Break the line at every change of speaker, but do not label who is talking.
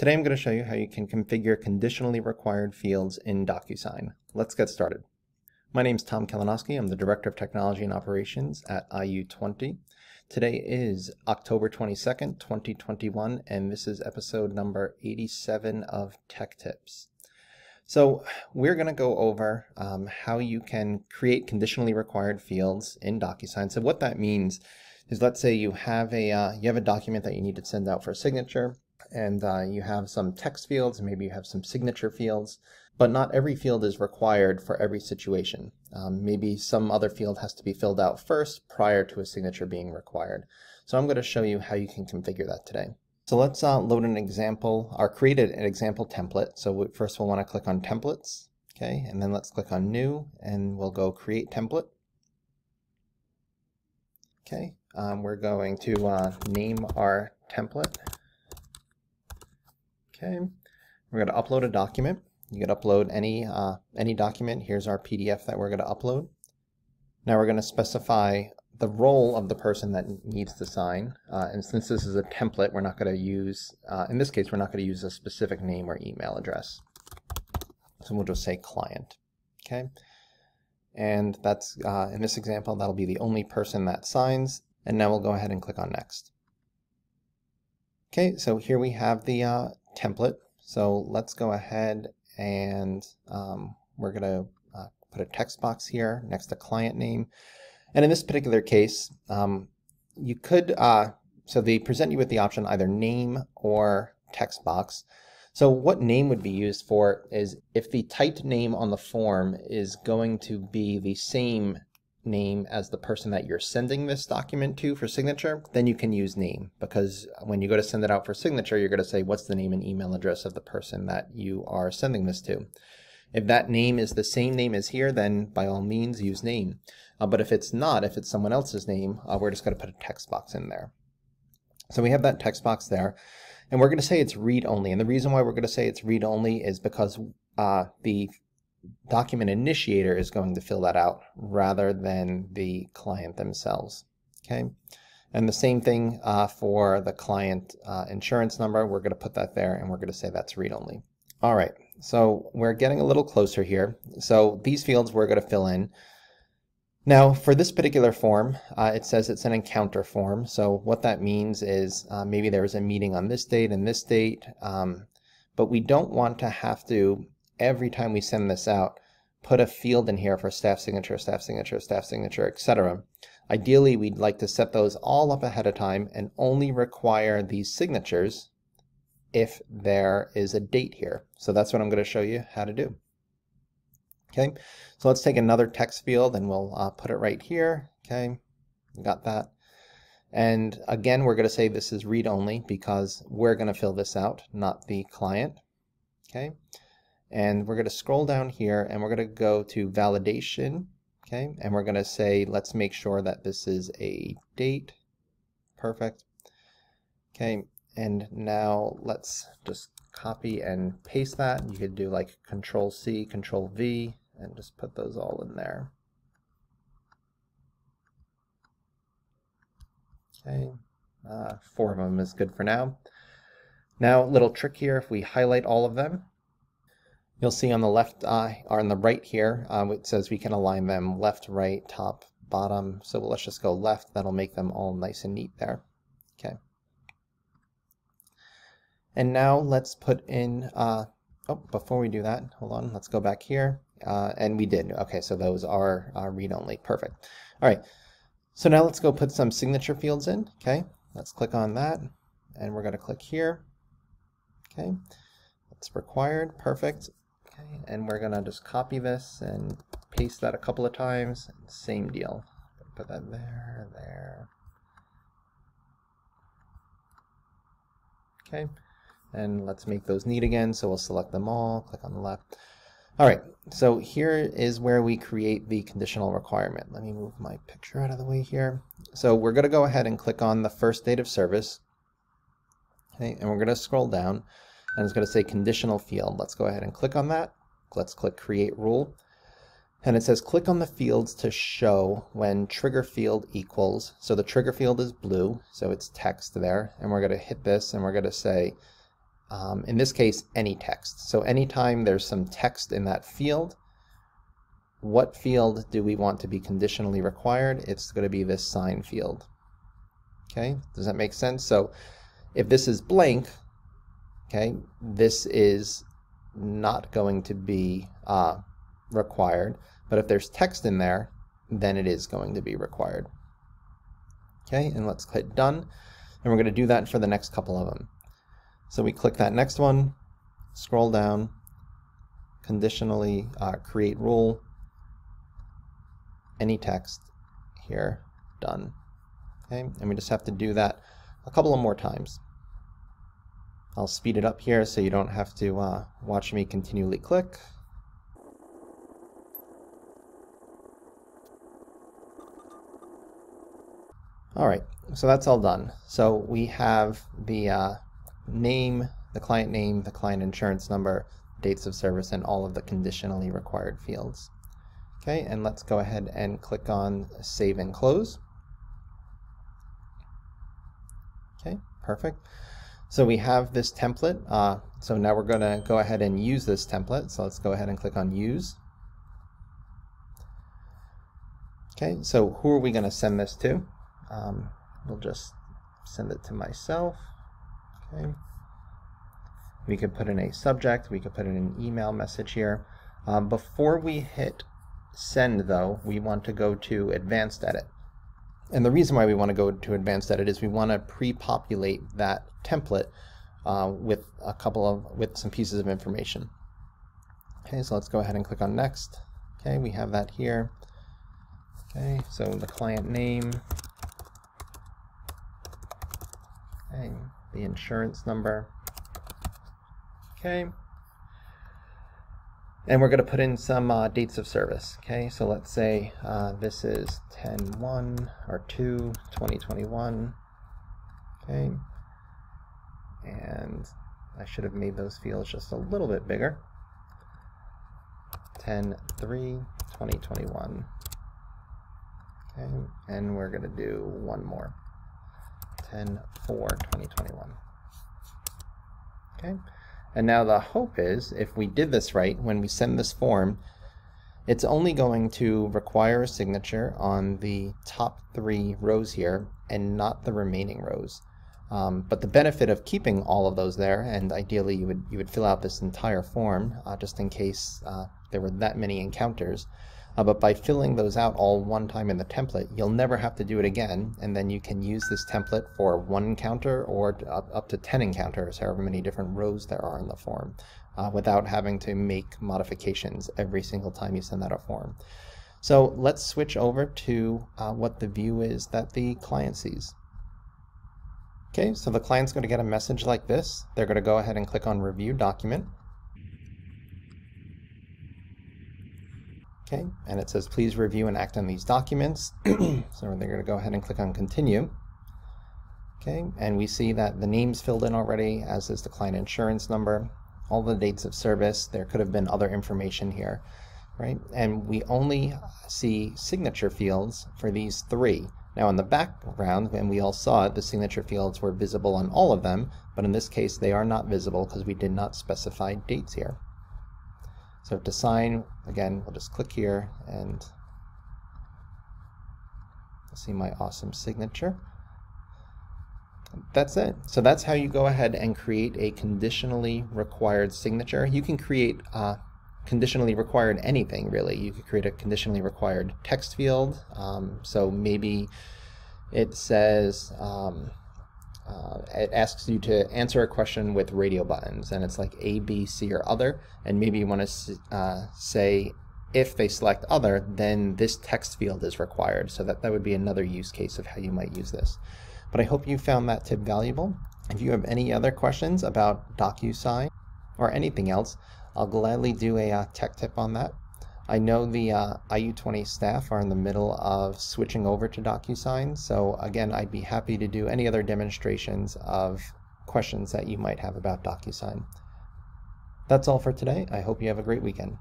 Today I'm going to show you how you can configure conditionally required fields in DocuSign. Let's get started. My name is Tom Kalinowski. I'm the Director of Technology and Operations at IU20. Today is October 22nd, 2021, and this is episode number 87 of Tech Tips. So we're going to go over um, how you can create conditionally required fields in DocuSign. So what that means is let's say you have a uh, you have a document that you need to send out for a signature and uh, you have some text fields, maybe you have some signature fields, but not every field is required for every situation. Um, maybe some other field has to be filled out first prior to a signature being required. So I'm going to show you how you can configure that today. So let's uh, load an example or create an example template. So first we'll want to click on templates, okay, and then let's click on new and we'll go create template. Okay, um, we're going to uh, name our template Okay, we're going to upload a document. You can upload any, uh, any document. Here's our PDF that we're going to upload. Now we're going to specify the role of the person that needs to sign. Uh, and since this is a template, we're not going to use, uh, in this case, we're not going to use a specific name or email address. So we'll just say client. Okay. And that's, uh, in this example, that'll be the only person that signs. And now we'll go ahead and click on next. Okay, so here we have the uh, template. So let's go ahead and um, we're going to uh, put a text box here next to client name. And in this particular case, um, you could, uh, so they present you with the option either name or text box. So what name would be used for is if the typed name on the form is going to be the same name as the person that you're sending this document to for signature, then you can use name because when you go to send it out for signature, you're going to say what's the name and email address of the person that you are sending this to. If that name is the same name as here, then by all means use name. Uh, but if it's not, if it's someone else's name, uh, we're just going to put a text box in there. So we have that text box there. And we're going to say it's read only. And the reason why we're going to say it's read only is because uh, the document initiator is going to fill that out rather than the client themselves. Okay. And the same thing uh, for the client uh, insurance number. We're going to put that there and we're going to say that's read only. All right. So we're getting a little closer here. So these fields we're going to fill in. Now for this particular form, uh, it says it's an encounter form. So what that means is uh, maybe there was a meeting on this date and this date, um, but we don't want to have to every time we send this out, put a field in here for staff signature, staff signature, staff signature, etc. Ideally, we'd like to set those all up ahead of time and only require these signatures if there is a date here. So that's what I'm going to show you how to do. Okay, so let's take another text field and we'll uh, put it right here. Okay, got that. And again, we're going to say this is read only because we're going to fill this out, not the client. Okay, and we're going to scroll down here and we're going to go to validation. Okay. And we're going to say, let's make sure that this is a date. Perfect. Okay. And now let's just copy and paste that. You could do like control C, control V, and just put those all in there. Okay. Uh, four of them is good for now. Now, a little trick here, if we highlight all of them, You'll see on the left uh, or on the right here, um, it says we can align them left, right, top, bottom. So let's just go left. That'll make them all nice and neat there. Okay. And now let's put in, uh, oh, before we do that, hold on, let's go back here. Uh, and we did. Okay, so those are uh, read-only. Perfect. All right. So now let's go put some signature fields in. Okay, let's click on that. And we're going to click here. Okay, it's required. Perfect. And we're gonna just copy this and paste that a couple of times. Same deal. Put that there, there. Okay, and let's make those neat again. So we'll select them all, click on the left. All right, so here is where we create the conditional requirement. Let me move my picture out of the way here. So we're gonna go ahead and click on the first date of service. Okay, and we're gonna scroll down and it's going to say conditional field. Let's go ahead and click on that. Let's click create rule. And it says click on the fields to show when trigger field equals. So the trigger field is blue, so it's text there. And we're going to hit this and we're going to say um, in this case, any text. So anytime there's some text in that field, what field do we want to be conditionally required? It's going to be this sign field. Okay, does that make sense? So if this is blank, okay, this is not going to be uh, required. But if there's text in there, then it is going to be required. Okay, and let's click done. And we're going to do that for the next couple of them. So we click that next one, scroll down, conditionally uh, create rule, any text here, done. Okay, and we just have to do that a couple of more times. I'll speed it up here so you don't have to uh, watch me continually click. All right, so that's all done. So we have the uh, name, the client name, the client insurance number, dates of service, and all of the conditionally required fields. Okay, and let's go ahead and click on Save and Close. Okay, perfect. So we have this template. Uh, so now we're going to go ahead and use this template. So let's go ahead and click on Use. Okay, so who are we going to send this to? Um, we'll just send it to myself. Okay. We could put in a subject. We could put in an email message here. Um, before we hit send though, we want to go to advanced edit. And the reason why we want to go to advanced edit is we want to pre-populate that template uh, with a couple of, with some pieces of information. Okay, so let's go ahead and click on next. Okay, we have that here. Okay, so the client name, okay, the insurance number. Okay, and we're going to put in some uh, dates of service. Okay, so let's say uh, this is 10-1 or 2, 2021. Okay, and I should have made those fields just a little bit bigger. 10-3, 2021. Okay, and we're going to do one more. 10-4, 2021. Okay. And now the hope is, if we did this right, when we send this form, it's only going to require a signature on the top three rows here and not the remaining rows. Um, but the benefit of keeping all of those there, and ideally you would you would fill out this entire form uh, just in case uh, there were that many encounters, uh, but by filling those out all one time in the template, you'll never have to do it again, and then you can use this template for one encounter or up, up to 10 encounters, however many different rows there are in the form, uh, without having to make modifications every single time you send out a form. So let's switch over to uh, what the view is that the client sees. Okay, so the client's going to get a message like this. They're going to go ahead and click on Review Document. Okay, and it says please review and act on these documents. so they're going to go ahead and click on continue. Okay, and we see that the name's filled in already, as is the client insurance number, all the dates of service. There could have been other information here, right? And we only see signature fields for these three. Now in the background, when we all saw it, the signature fields were visible on all of them, but in this case they are not visible because we did not specify dates here. So to sign, again, we'll just click here and see my awesome signature. That's it. So that's how you go ahead and create a conditionally required signature. You can create uh, conditionally required anything really. You could create a conditionally required text field. Um, so maybe it says, um, uh, it asks you to answer a question with radio buttons, and it's like A, B, C, or other. And maybe you want to uh, say if they select other, then this text field is required. So that, that would be another use case of how you might use this. But I hope you found that tip valuable. If you have any other questions about DocuSign or anything else, I'll gladly do a uh, tech tip on that. I know the uh, IU20 staff are in the middle of switching over to DocuSign, so again, I'd be happy to do any other demonstrations of questions that you might have about DocuSign. That's all for today. I hope you have a great weekend.